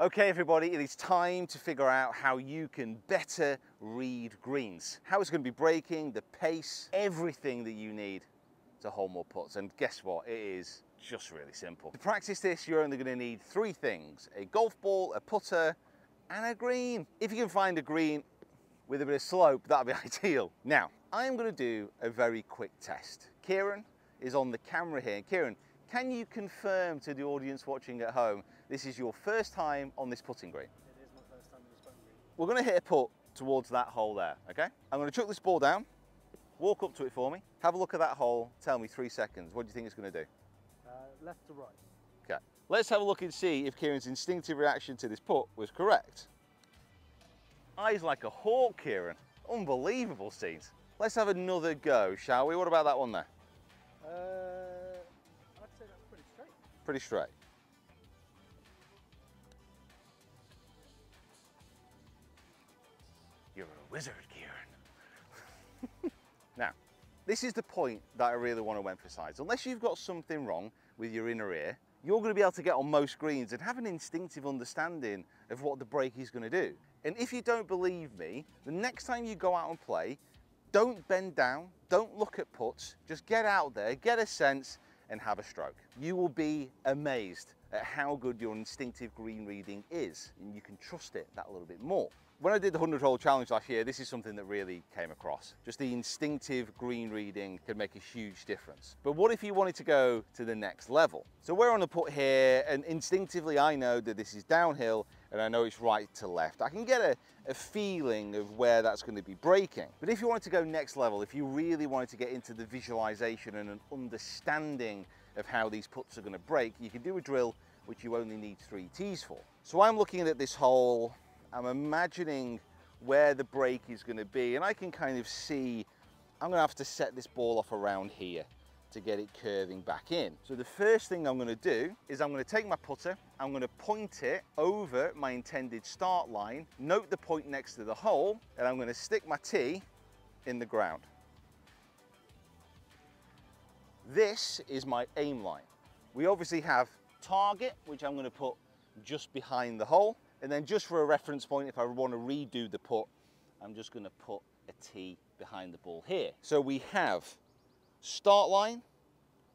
Okay everybody, it is time to figure out how you can better read greens. How it's going to be breaking, the pace, everything that you need to hold more putts. And guess what? It is just really simple. To practice this, you're only going to need three things. A golf ball, a putter, and a green. If you can find a green with a bit of slope, that'd be ideal. Now, I'm going to do a very quick test. Kieran is on the camera here. Kieran, can you confirm to the audience watching at home this is your first time on this putting green? It is my first time on this putting green. We're going to hit a putt towards that hole there, okay? I'm going to chuck this ball down, walk up to it for me, have a look at that hole, tell me three seconds. What do you think it's going to do? Uh, left to right. Okay. Let's have a look and see if Kieran's instinctive reaction to this putt was correct. Eyes like a hawk, Kieran. Unbelievable scenes. Let's have another go, shall we? What about that one there? Uh, Pretty straight. You're a wizard, Kieran. now, this is the point that I really want to emphasize. Unless you've got something wrong with your inner ear, you're going to be able to get on most greens and have an instinctive understanding of what the break is going to do. And if you don't believe me, the next time you go out and play, don't bend down, don't look at putts, just get out there, get a sense and have a stroke. You will be amazed at how good your instinctive green reading is and you can trust it that little bit more. When I did the 100 hole challenge last year, this is something that really came across. Just the instinctive green reading can make a huge difference. But what if you wanted to go to the next level? So we're on the putt here and instinctively I know that this is downhill and I know it's right to left. I can get a, a feeling of where that's going to be breaking. But if you wanted to go next level, if you really wanted to get into the visualization and an understanding of how these putts are going to break, you can do a drill which you only need three tees for. So I'm looking at this hole, I'm imagining where the break is going to be and I can kind of see I'm going to have to set this ball off around here to get it curving back in. So the first thing I'm going to do is I'm going to take my putter, I'm going to point it over my intended start line, note the point next to the hole, and I'm going to stick my tee in the ground. This is my aim line. We obviously have target, which I'm going to put just behind the hole. And then just for a reference point, if I want to redo the putt, I'm just going to put a tee behind the ball here. So we have start line,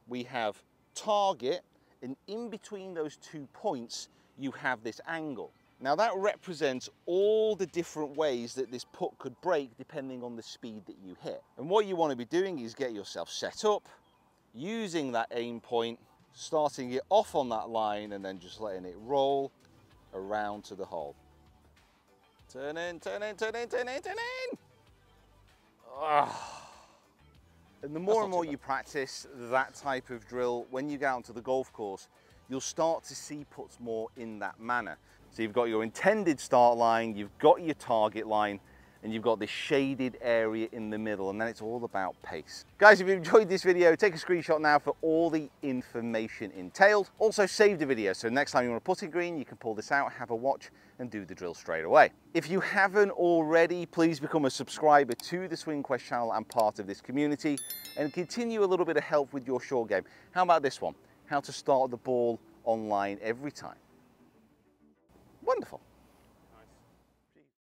we have target, and in between those two points, you have this angle. Now that represents all the different ways that this putt could break depending on the speed that you hit. And what you want to be doing is get yourself set up, using that aim point, starting it off on that line and then just letting it roll around to the hole. Turn in, turn in, turn in, turn in, turn in. And the more and more you practice that type of drill, when you get onto the golf course, you'll start to see puts more in that manner. So you've got your intended start line, you've got your target line, and you've got this shaded area in the middle and then it's all about pace. Guys, if you enjoyed this video, take a screenshot now for all the information entailed. Also save the video so next time you want to put it green, you can pull this out, have a watch and do the drill straight away. If you haven't already, please become a subscriber to the Swing Quest channel and part of this community and continue a little bit of help with your short game. How about this one? How to start the ball online every time. Wonderful.